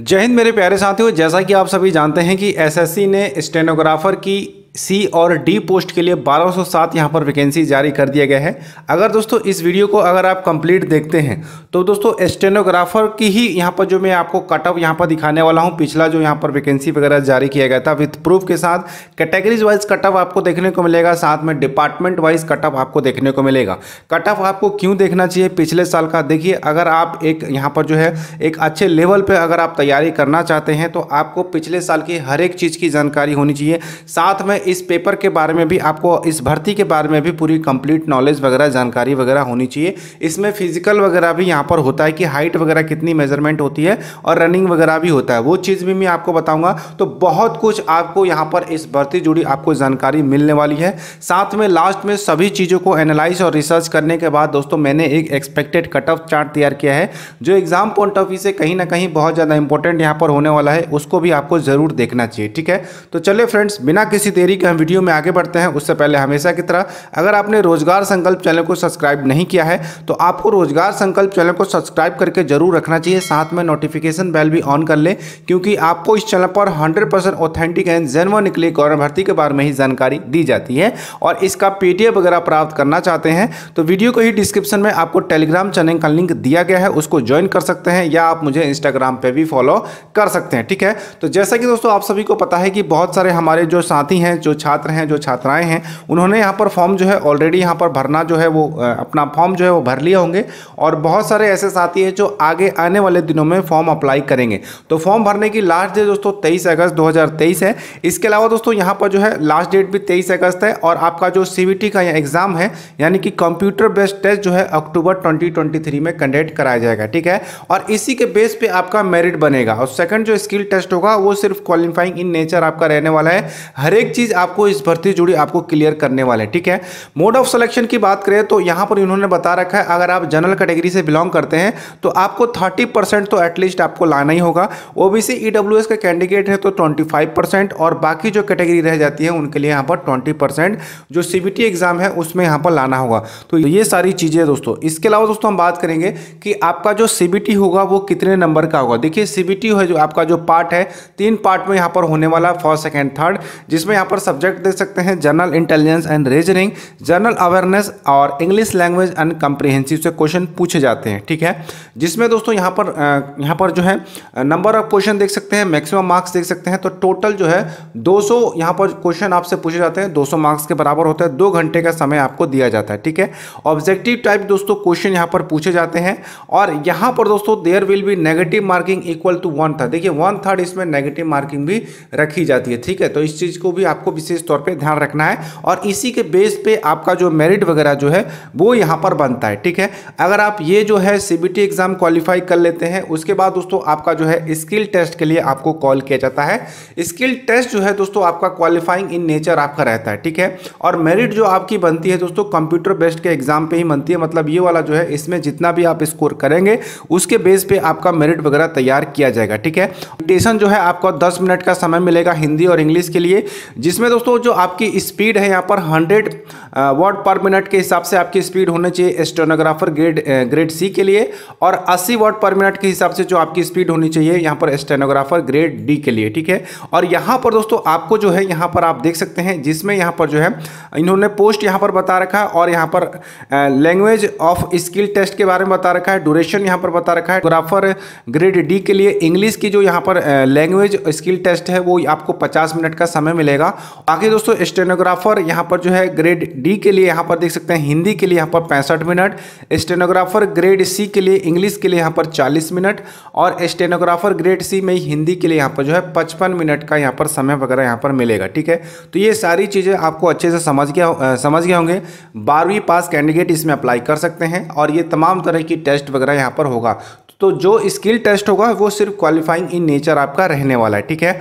जय हिंद मेरे प्यारे साथियों, जैसा कि आप सभी जानते हैं कि एसएससी ने स्टेनोग्राफर की सी और डी पोस्ट के लिए 1207 यहाँ पर वैकेंसी जारी कर दिया गया है। अगर दोस्तों, इस वीडियो को अगर आप कंप्लीट देखते हैं तो दोस्तों स्टेनोग्राफर की ही यहाँ पर जो मैं आपको कट ऑफ़ यहाँ पर दिखाने वाला हूँ, पिछला जो यहाँ पर वैकेंसी वगैरह जारी किया गया था विथ प्रूफ के साथ कैटेगरीज वाइज कट ऑफ़ आपको देखने को मिलेगा, साथ में डिपार्टमेंट वाइज कट ऑफ़ आपको देखने को मिलेगा। कट ऑफ़ आपको क्यों देखना चाहिए? पिछले साल का देखिए, अगर आप एक यहाँ पर जो है, एक अच्छे लेवल पर अगर आप तैयारी करना चाहते हैं तो आपको पिछले साल की हर एक चीज़ की जानकारी होनी चाहिए। साथ में इस पेपर के बारे में भी आपको, इस भर्ती के बारे में भी पूरी कंप्लीट नॉलेज वगैरह, जानकारी वगैरह होनी चाहिए। इसमें फ़िज़िकल वगैरह भी यहाँ पर होता है कि हाइट वगैरह कितनी मेज़रमेंट होती है और रनिंग वगैरह भी होता है। वो चीज़ भी मैं आपको बताऊँगा। तो बहुत कुछ आपको यहाँ पर इस भर्ती जुड़ी आपको जानकारी मिलने वाली है। साथ में लास्ट में सभी चीज़ों को एनालाइज और रिसर्च करने के बाद दोस्तों, मैंने एक एक्सपेक्टेड कट ऑफ़ चार्ट तैयार किया है। जो एग्ज़ाम पॉइंट ऑफ़ व्यू से कहीं ना कहीं बहुत ज़्यादा इंपॉर्टेंट यहाँ पर होने वाला है, उसको भी आपको ज़रूर देखना चाहिए, ठीक है? तो चलिए फ्रेंड्स बिना किसी देरी के हम वीडियो में आगे बढ़ते हैं, उससे पहले हमेशा की तरह, अगर आपने रोज़गार संकल्प चैनल को सब्सक्राइब नहीं किया है तो आपको रोज़गार संकल्प चैनल को सब्सक्राइब करके ज़रूर रखना चाहिए। साथ में नोटिफिकेशन बेल भी ऑन कर ले, क्योंकि आपको इस चैनल पर हंड्रेड ऑथेंटिक एंड जेनवन निकले गवर्नमेंट भर्ती के बारे में ही जानकारी दी जाती है। और इसका पीडीएफ वगैरह प्राप्त करना चाहते हैं तो वीडियो को ही डिस्क्रिप्शन में आपको टेलीग्राम चैनल का लिंक दिया गया है, उसको ज्वाइन कर सकते हैं, या आप मुझे इंस्टाग्राम पे भी फॉलो कर सकते हैं, ठीक है? तो जैसा कि दोस्तों, आप सभी को पता है कि बहुत सारे हमारे जो साथी हैं जो छात्र हैं, जो छात्राएँ हैं, उन्होंने यहाँ पर फॉर्म जो है ऑलरेडी यहाँ पर भरना जो है वो अपना फॉर्म जो है वो भर लिए होंगे। और बहुत सारे ऐसे साथी हैं जो आगे आने वाले दिनों में फॉर्म अप्लाई करेंगे। तो फॉर्म भरने की लास्ट डेट दोस्तों तेईस अगस्त दो हज़ार तेईस है। इसके अलावा दोस्तों यहाँ पर जो है लास्ट डेट भी तेईस अगस्त है और आपका जो सीबीटी का एग्ज़ाम है, यानी कि कंप्यूटर बेस्ड टेस्ट जो है अक्टूबर ट्वेंटी में कंडक्ट कराया जाएगा, ठीक है? और इसी के बेस पे आपका मेरिट बनेगा। और सेकंड जो स्किल टेस्ट होगा, वो सिर्फ़ क्वालिफाइंग इन नेचर आपका रहने वाला है। हर एक चीज़ आपको इस भर्ती जुड़ी आपको क्लियर करने वाले ठीक है? मोड ऑफ़ सिलेक्शन की बात करें तो यहाँ पर इन्होंने बता रखा है, अगर आप जनरल कैटेगरी से बिलोंग करते हैं तो आपको 30 परसेंट तो एटलीस्ट आपको लाना ही होगा। ओबीसी ईडब्ल्यूएस का कैंडिडेट है तो 25 परसेंट और बाकी जो कैटेगरी रह जाती है, उनके लिए यहाँ पर 20 परसेंट जो सीबीटी एग्ज़ाम है, उसमें यहाँ पर लाना होगा। तो ये सारी चीज़ें दोस्तों, इसके अलावा दोस्तों हम बात करेंगे कि आपका जो सीबीटी होगा, वो कितने नंबर का होगा। देखिए सीबीटी है जो आपका जो पार्ट है, तीन पार्ट में यहाँ पर होने वाला फ़र्स्ट सेकेंड थर्ड जिसमें यहाँ पर सब्जेक्ट दे सकते हैं general intelligence and reasoning general awareness और इंग्लिश लैंग्वेज एंड कंप्रीहेंसिव से क्वेश्चन पूछे जाते हैं, ठीक है? जिसमें दोस्तों यहाँ पर यहाँ पर जो है नंबर ऑफ़ क्वेश्चन देख सकते हैं मैक्सिमम मार्क्स देख सकते हैं तो टोटल जो है 200 यहाँ पर क्वेश्चन आपसे पूछे जाते हैं 200 मार्क्स के बराबर होता है, दो घंटे का समय आपको दिया जाता है, ठीक है? ऑब्जेक्टिव टाइप दोस्तों क्वेश्चन यहाँ पर पूछे जाते हैं, और यहाँ पर दोस्तों there will be negative marking equal to one third देखिए वन थर्ड इसमें नेगेटिव मार्किंग भी रखी जाती है, ठीक है? तो इस चीज़ को भी आपको विशेष तौर पर ध्यान रखना है और इसी के बेस पे आपका जो मेरिट वगैरह जो है, वो यहाँ पर बनता है, ठीक है? अगर आप ये जो है सीबीटी एग्ज़ाम क्वालिफाई कर लेते हैं, उसके बाद दोस्तों आपका जो है स्किल टेस्ट के लिए आपको कॉल किया जाता है। स्किल टेस्ट जो है दोस्तों आपका क्वालिफाइंग इन नेचर आपका रहता है, ठीक है? और मेरिट जो आपकी बनती है दोस्तों कंप्यूटर बेस्ड के एग्ज़ाम पे ही बनती है मतलब ये वाला जो है, इसमें जितना भी आप स्कोर करेंगे, उसके बेस पे आपका मेरिट वगैरह तैयार किया जाएगा, ठीक है? टेशन जो है आपको दस मिनट का समय मिलेगा हिंदी और इंग्लिश के लिए जिसमें दोस्तों जो आपकी स्पीड है यहाँ पर हंड्रेड वर्ड पर मिनट के हिसाब से आपकी स्पीड होनी चाहिए स्टेनोग्राफर ग्रेड ग्रेड सी के लिए और 80 वर्ड पर मिनट के हिसाब से जो आपकी स्पीड होनी चाहिए यहाँ पर स्टेनोग्राफर ग्रेड डी के लिए, ठीक है? और यहाँ पर दोस्तों आपको जो है यहाँ पर आप देख सकते हैं जिसमें यहाँ पर जो है इन्होंने पोस्ट यहाँ पर बता रखा है और यहाँ पर लैंग्वेज ऑफ़ स्किल टेस्ट के बारे में बता रखा है ड्यूरेशन यहाँ पर बता रखा है ग्राफर ग्रेड डी के लिए इंग्लिश की जो यहाँ पर लैंग्वेज स्किल टेस्ट है वो आपको पचास मिनट का समय मिलेगा बाकी दोस्तों, स्टेनोग्राफर यहाँ पर जो है ग्रेड डी के लिए यहाँ पर देख सकते हैं, हिंदी के लिए यहाँ पर पैंसठ मिनट, स्टेनोग्राफर ग्रेड सी के लिए इंग्लिश के लिए यहाँ पर चालीस मिनट और स्टेनोग्राफर ग्रेड सी में हिंदी के लिए यहाँ पर जो है पचपन मिनट का यहाँ पर समय वगैरह यहाँ पर मिलेगा, ठीक है? तो ये सारी चीज़ें आपको अच्छे से समझ गया समझ गए होंगे। बारहवीं पास कैंडिडेट इसमें अप्लाई कर सकते हैं और ये तमाम तरह की टेस्ट वगैरह यहाँ पर होगा। तो जो स्किल टेस्ट होगा, वो सिर्फ़ क्वालिफाइंग इन नेचर आपका रहने वाला है, ठीक है?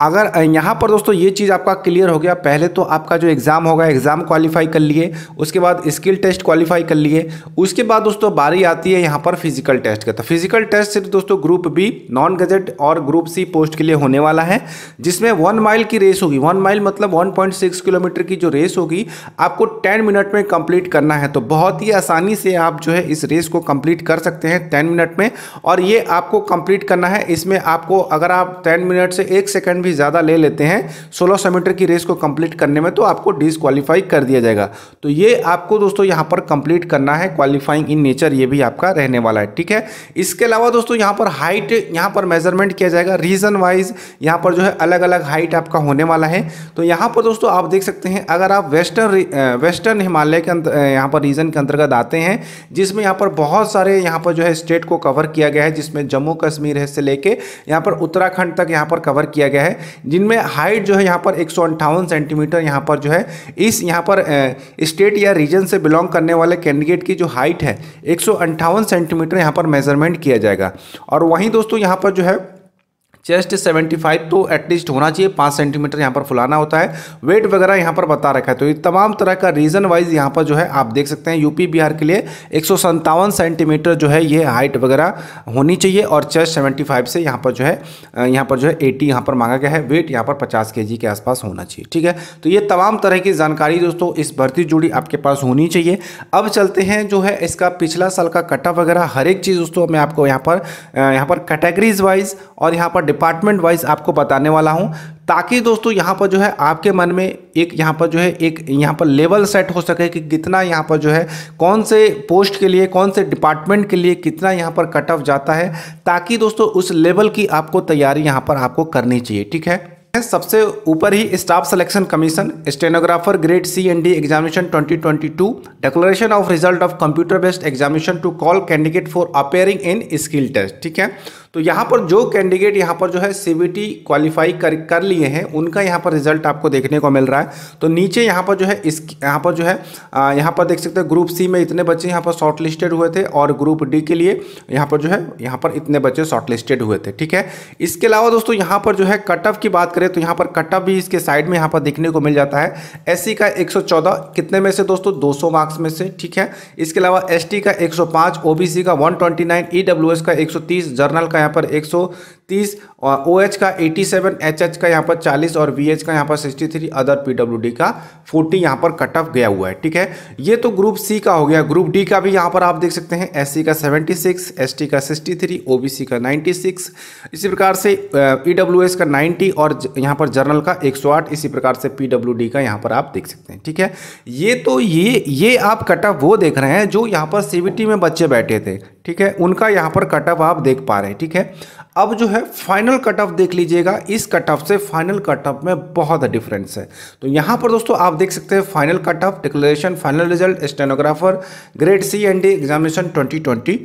अगर यहाँ पर दोस्तों ये चीज़ आपका क्लियर हो गया, पहले तो आपका जो एग्ज़ाम होगा, एग्ज़ाम क्वालिफाई कर लिए, उसके बाद स्किल टेस्ट क्वालिफाई कर लिए, उसके बाद दोस्तों बारी आती है यहाँ पर फ़िज़िकल टेस्ट का। तो फ़िज़िकल टेस्ट सिर्फ़ दोस्तों ग्रुप बी, नॉन गजेट और ग्रुप सी पोस्ट के लिए होने वाला है, जिसमें वन माइल की रेस होगी। वन माइल मतलब वन किलोमीटर की जो रेस होगी, आपको टेन मिनट में कंप्लीट करना है। तो बहुत ही आसानी से आप जो है इस रेस को कंप्लीट कर सकते हैं टेन मिनट में, और ये आपको कंप्लीट करना है। इसमें आपको, अगर आप टेन मिनट से एक सेकेंड भी ज़्यादा ले लेते हैं सोलह सौ मीटर की रेस को कंप्लीट करने में तो आपको डिसक्वालीफाई कर दिया जाएगा तो ये आपको दोस्तों यहाँ पर कंप्लीट करना है क्वालिफाइंग इन नेचर ये भी आपका रहने वाला है ठीक है इसके अलावा दोस्तों यहाँ पर हाइट यहाँ पर मेज़रमेंट किया जाएगा रीजन वाइज यहाँ पर जो है अलग अलग हाइट आपका होने वाला है तो यहाँ पर दोस्तों आप देख सकते हैं अगर आप वेस्टर्न वेस्टर्न हिमालय के यहाँ पर रीजन के अंतर्गत आते हैं जिसमें यहाँ पर बहुत सारे यहाँ पर जो है स्टेट को कवर किया गया है जिसमें जम्मू कश्मीर है से लेके यहाँ पर उत्तराखंड तक यहाँ पर कवर किया गया है जिनमें हाइट जो है यहाँ पर एक सेंटीमीटर यहाँ पर जो है, इस यहाँ पर स्टेट या रीजन से बिलोंग करने वाले कैंडिडेट की जो हाइट है, एक सेंटीमीटर यहाँ पर मेज़रमेंट किया जाएगा। और वहीं दोस्तों यहाँ पर जो है चेस्ट 75 तो एटलीस्ट होना चाहिए, पाँच सेंटीमीटर यहाँ पर फुलाना होता है। वेट वगैरह यहाँ पर बता रखा है। तो ये तमाम तरह का रीजन वाइज यहाँ पर जो है आप देख सकते हैं यूपी बिहार के लिए एक सेंटीमीटर जो है ये हाइट वगैरह होनी चाहिए और चेस्ट 75 से यहाँ पर जो है यहाँ पर जो है 80 यहाँ पर मांगा गया है। वेट यहाँ पर 50 के के आसपास होना चाहिए, ठीक है? तो ये तमाम तरह की जानकारी दोस्तों इस भर्ती जुड़ी आपके पास होनी चाहिए। अब चलते हैं जो है इसका पिछला साल का कटअप वगैरह। हर एक चीज़ दोस्तों मैं आपको यहाँ पर यहाँ पर कैटेगरीज वाइज और यहाँ पर डिपार्टमेंट वाइज आपको बताने वाला हूँ, ताकि दोस्तों यहाँ पर जो है आपके मन में एक यहाँ पर जो है एक यहाँ पर लेवल सेट हो सके कि कितना यहाँ पर जो है कौन से पोस्ट के लिए, कौन से डिपार्टमेंट के लिए कितना यहाँ पर कट ऑफ़ जाता है, ताकि दोस्तों उस लेवल की आपको तैयारी यहाँ पर आपको करनी चाहिए, ठीक है? सबसे ऊपर ही staff selection commission stenographer grade C and D examination 2022 declaration of result of computer based examination to call candidate for appearing in skill test ठीक है? तो यहाँ पर जो कैंडिडेट यहाँ पर जो है सीबीटी क्वालिफाई कर कर लिए हैं उनका यहाँ पर रिज़ल्ट आपको देखने को मिल रहा है तो नीचे यहाँ पर जो है इस यहाँ पर जो है यहाँ पर देख सकते हैं ग्रुप सी में इतने बच्चे यहाँ पर शॉर्ट लिस्टेड हुए थे और ग्रुप डी के लिए यहाँ पर जो है यहाँ पर इतने बच्चे शॉर्ट लिस्टेड हुए थे ठीक है इसके अलावा दोस्तों यहाँ पर जो है कट ऑफ़ की बात करें तो यहाँ पर कट ऑफ़ भी इसके साइड में यहाँ पर देखने को मिल जाता है एससी का एक सौ चौदह कितने में से दोस्तों दो सौ मार्क्स में से ठीक है इसके अलावा एसटी का एक ओबीसी का वन ईडब्ल्यूएस का एक जर्नल का यहाँ पर 130 और ओ OH का 87 एच का यहाँ पर 40 और वी का यहाँ पर 63 अदर पी डब्ल्यू डी का 40 यहाँ पर कट ऑफ़ गया हुआ है, ठीक है? ये तो ग्रुप सी का हो गया। ग्रुप डी का भी यहाँ पर आप देख सकते हैं एस सी का 76 एस टी का 63 ओ बी सी का 96 इसी प्रकार से ई डब्ल्यू एस का 90 और यहाँ पर जर्नल का 108 इसी प्रकार से पी डब्ल्यू डी का यहाँ पर आप देख सकते हैं, ठीक है? ये तो ये ये आप कट ऑफ़ वो देख रहे हैं जो यहाँ पर सी में बच्चे बैठे थे ठीक है? उनका यहाँ पर कट ऑफ़ आप देख पा रहे हैं, ठीक है? अब जो है फाइनल कट ऑफ़ देख लीजिएगा। इस कट ऑफ़ से फाइनल कट ऑफ़ में बहुत डिफरेंस है। तो यहाँ पर दोस्तों, आप देख सकते हैं final cut off declaration final result stenographer grade C and D examination 2022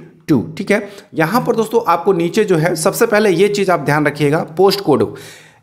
ठीक है? यहाँ पर दोस्तों, आपको नीचे जो है, सबसे पहले ये चीज़ आप ध्यान रखिएगा पोस्ट कोड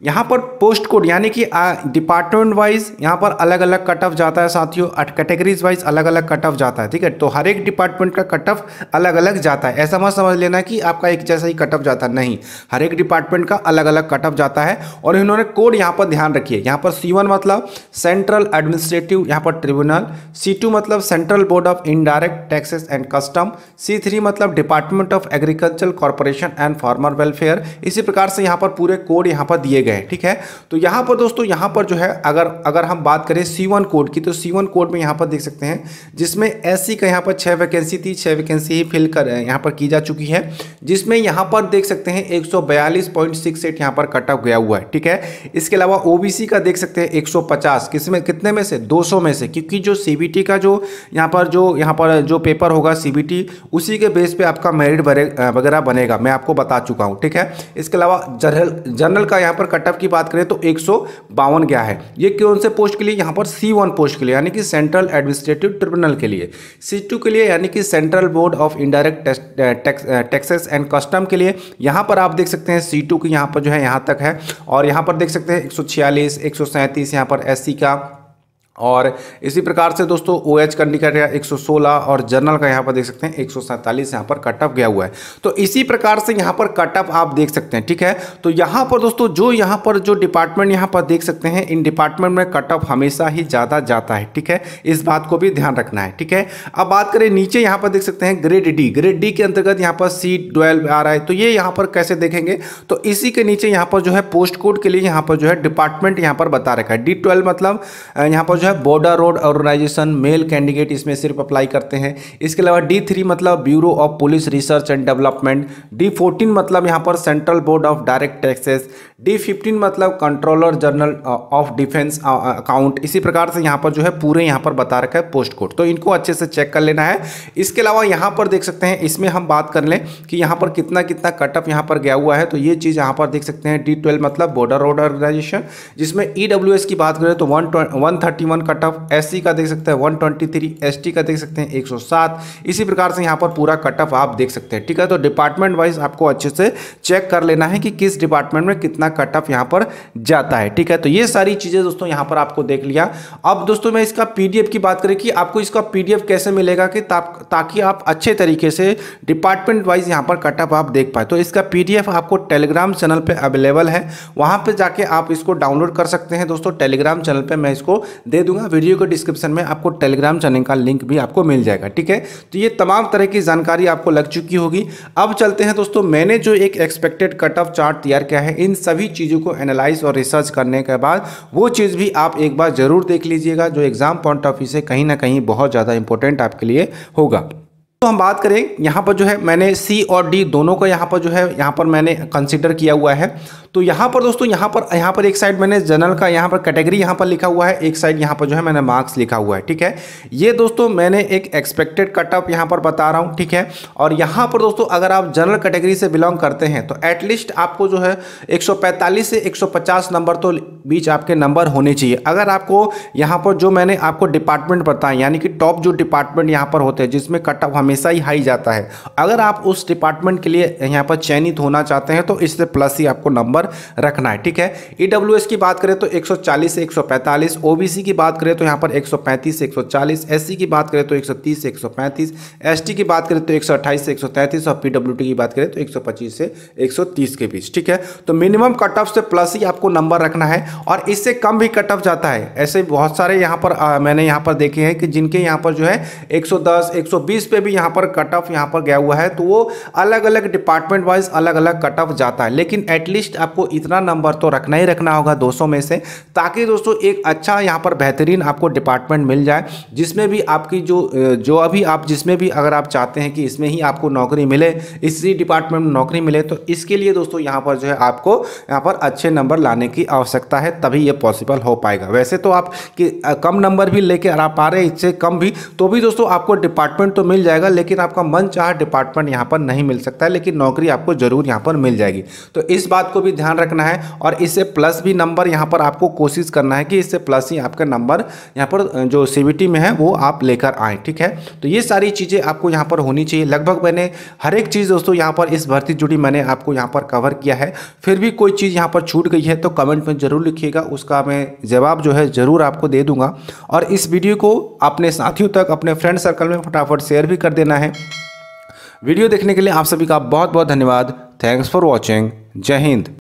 यहाँ पर पोस्ट कोड यानी कि डिपार्टमेंट वाइज यहाँ पर अलग अलग कट ऑफ़ जाता है साथियों कैटेगरीज वाइज अलग अलग कट ऑफ़ जाता है, ठीक है? तो हर एक डिपार्टमेंट का कट ऑफ़ अलग अलग जाता है। ऐसा मत समझ लेना कि आपका एक जैसा ही कट ऑफ़ जाता है। नहीं, हर एक डिपार्टमेंट का अलग अलग कट ऑफ़ जाता है और इन्होंने कोड यहाँ पर ध्यान रखिए। यहाँ पर सी मतलब सेंट्रल एडमिनिस्ट्रेटिव यहाँ पर ट्रिब्यूनल सी मतलब central board of indirect taxes and custom C मतलब department of agriculture corporation and farmer welfare इसी प्रकार से यहाँ पर पूरे कोड यहाँ पर दिए गए गए ठीक है तो यहाँ पर दोस्तों यहाँ पर जो है अगर अगर हम बात करें सी वन कोड की तो सी वन कोड में यहाँ पर देख सकते हैं जिसमें एस का यहाँ पर छः वैकेंसी थी छः वैकेंसी ही फिल कर यहाँ पर की जा चुकी है जिसमें यहाँ पर देख सकते हैं एक सौ बयालीस पॉइंट सिक्स एट यहाँ पर कट गया हुआ है ठीक है इसके अलावा ओबीसी का देख सकते हैं एक सौ पचास किसमें कितने में से दो सौ में से क्योंकि जो सीबीटी का जो यहाँ पर जो यहाँ पर जो पेपर होगा सीबीटी उसी के बेस पे आपका मेरिट वगैरह बनेगा मैं आपको बता चुका हूँ ठीक है इसके अलावा जनरल जनरल का यहाँ पर कट ऑफ़ की बात करें तो एक गया है। ये कौन से पोस्ट के लिए? यहाँ पर सी पोस्ट के लिए, यानी कि सेंट्रल एडमिनिस्ट्रेटिव ट्रिब्यूनल के लिए। सी के लिए, यानी कि central board of indirect taxes and custom के लिए। यहाँ पर आप देख सकते हैं सी की यहाँ पर जो है, यहाँ तक है। और यहाँ पर देख सकते हैं एक सौ छियालीस यहाँ पर एससी का और इसी प्रकार से दोस्तों ओ एच का एक सौ सोलह और जनरल का यहाँ पर देख सकते हैं एक सौ यहाँ पर कट ऑफ़ गया हुआ है तो इसी प्रकार से यहाँ पर कट ऑफ़ आप देख सकते हैं ठीक है तो यहाँ पर दोस्तों जो यहाँ पर जो डिपार्टमेंट यहाँ पर देख सकते हैं इन डिपार्टमेंट में कट ऑफ़ हमेशा ही ज़्यादा जाता है ठीक है इस बात को भी ध्यान रखना है ठीक है अब बात करें नीचे यहाँ पर देख सकते हैं ग्रेड डी ग्रेड डी के अंतर्गत यहाँ पर सी ट्वेल्व आ रहा है तो ये यहाँ पर कैसे देखेंगे तो इसी के नीचे यहाँ पर जो है पोस्ट कोड के लिए यहाँ पर जो है डिपार्टमेंट यहाँ पर बता रखा है डी मतलब यहाँ पर जो है border road organisation male candidate इसमें सिर्फ़ अप्लाई करते हैं। इसके अलावा डी थ्री मतलब bureau of police research and development D fourteen मतलब यहाँ पर central board of direct taxes D fifteen मतलब controller general of defence account इसी प्रकार से यहाँ पर जो है पूरे यहाँ पर बता रखा है पोस्ट कोड तो इनको अच्छे से चेक कर लेना है। इसके अलावा यहाँ पर देख सकते हैं, इसमें हम बात कर लें कि यहाँ पर कितना कितना कटअप यहाँ पर गया हुआ है। तो ये चीज़ यहाँ पर देख सकते हैं डी मतलब बॉर्डर रोड ऑर्गेनाइजेशन जिसमें ईडब्ल्यूएस की बात करें तो one one one cut off S का देख सकते हैं वन ट्वेंटी थ्री एस का देख सकते हैं, एक सौ सात। इसी प्रकार से यहाँ पर पूरा कटअप आप देख सकते हैं, ठीक है? तो डिपार्टमेंट वाइज आपको अच्छे से चेक कर लेना है कि किस डिपार्टमेंट में कितना कटअप यहाँ पर जाता है, ठीक है? तो ये सारी चीज़ें दोस्तों यहाँ पर आपको देख लिया। अब दोस्तों मैं इसका पीडीएफ की बात करें कि आपको इसका पीडीएफ कैसे मिलेगा कि ताकि आप अच्छे तरीके से डिपार्टमेंट वाइज यहाँ पर कटअप आप देख पाए। तो इसका पीडीएफ आपको टेलीग्राम चैनल पे अवेलेबल है। वहाँ पर जाके आप इसको डाउनलोड कर सकते हैं। दोस्तों टेलीग्राम चैनल पे मैं इसको दे दूँगा वीडियो के डिस्क्रिप्शन में आपको टेलीग्राम चैनल का लिंक भी आपको मिल जाएगा, ठीक है? तो ये तमाम तरह की जानकारी आपको लग चुकी होगी। अब चलते हैं दोस्तों, मैंने जो एक एक्सपेक्टेड कट ऑफ़ चार्ट तैयार किया है, इन सभी चीज़ों को एनालाइज और रिसर्च करने के बाद, वो चीज़ भी आप एक बार ज़रूर देख लीजिएगा, जो एग्ज़ाम पॉइंट ऑफ़ व्यू से कहीं ना कहीं बहुत ज़्यादा इंपॉर्टेंट आपके लिए होगा। तो हम बात करें, यहाँ पर जो है मैंने सी और डी दोनों को यहाँ पर जो है, यहाँ पर मैंने कंसिडर किया हुआ है। तो यहाँ पर दोस्तों यहाँ पर यहाँ पर एक साइड मैंने जनरल का यहाँ पर कैटेगरी यहाँ पर लिखा हुआ है एक साइड यहाँ पर जो है मैंने मार्क्स लिखा हुआ है ठीक है ये दोस्तों मैंने एक एक्सपेक्टेड कटअप यहाँ पर बता रहा हूँ ठीक है और यहाँ पर दोस्तों अगर आप जनरल कैटेगरी से बिलोंग करते हैं तो एटलीस्ट आपको जो है एक सौ पैंतालीस से एक सौ पचास नंबर तो बीच आपके नंबर होने चाहिए अगर आपको यहाँ पर जो मैंने आपको डिपार्टमेंट बताए यानी कि टॉप जो डिपार्टमेंट यहाँ पर होते हैं जिसमें कटअप हमेशा ही हाई जाता है अगर आप उस डिपार्टमेंट के लिए यहाँ पर चयनित होना चाहते हैं तो इससे प्लस ही आपको नंबर रखना है ठीक है ई e की बात करें तो 140 से 145 ओबीसी की बात करें तो यहाँ पर 135 से 140 एससी की बात करें तो 130 से 135 एसटी की बात करें तो 128 से 133 और पीडब्ल्यूटी की बात करें तो 125 से 130 के बीच ठीक है तो मिनिमम कट ऑफ़ से प्लस ही आपको नंबर रखना है और इससे कम भी कट ऑफ़ जाता है ऐसे बहुत सारे यहाँ पर आ, मैंने यहाँ पर देखे हैं कि जिनके यहाँ पर जो है 110 120 पे भी यहाँ पर कट ऑफ़ यहाँ पर गया हुआ है तो वो अलग अलग डिपार्टमेंट वाइज अलग अलग कट ऑफ़ जाता है लेकिन एटलीस्ट आपको इतना नंबर तो रखना ही रखना होगा 200 में से, ताकि दोस्तों एक अच्छा यहाँ पर बेहतरीन आपको डिपार्टमेंट मिल जाए, जिसमें भी आपकी जो जो अभी आप, जिसमें भी अगर आप चाहते हैं कि इसमें ही आपको नौकरी मिले, इसी डिपार्टमेंट में नौकरी मिले तो इसके लिए दोस्तों यहाँ पर जो है आपको यहाँ पर अच्छे नंबर लाने की आवश्यकता है, तभी ये पॉसिबल हो पाएगा। वैसे तो आप कि कम नंबर भी लेके आ पा रहे इससे कम भी तो भी दोस्तों आपको डिपार्टमेंट तो मिल जाएगा, लेकिन आपका मन चाह डिपार्टमेंट यहाँ पर नहीं मिल सकता है, लेकिन नौकरी आपको ज़रूर यहाँ पर मिल जाएगी। तो इस बात को भी ध्यान रखना है और इससे प्लस भी नंबर यहाँ पर आपको कोशिश करना है कि इससे प्लस ही आपका नंबर यहाँ पर जो सीबीटी में है वो आप लेकर आए, ठीक है? तो ये सारी चीज़ें आपको यहाँ पर होनी चाहिए। लगभग मैंने हर एक चीज़ दोस्तों यहाँ पर इस भर्ती जुड़ी मैंने आपको यहाँ पर कवर किया है। फिर भी कोई चीज़ यहाँ पर छूट गई है तो कमेंट में ज़रूर लिखिएगा, उसका मैं जवाब जो है ज़रूर आपको दे दूँगा। और इस वीडियो को अपने साथियों तक, अपने फ्रेंड सर्कल में फटाफट शेयर भी कर देना है। वीडियो देखने के लिए आप सभी का बहुत बहुत धन्यवाद। Thanks for watching. जय हिंद।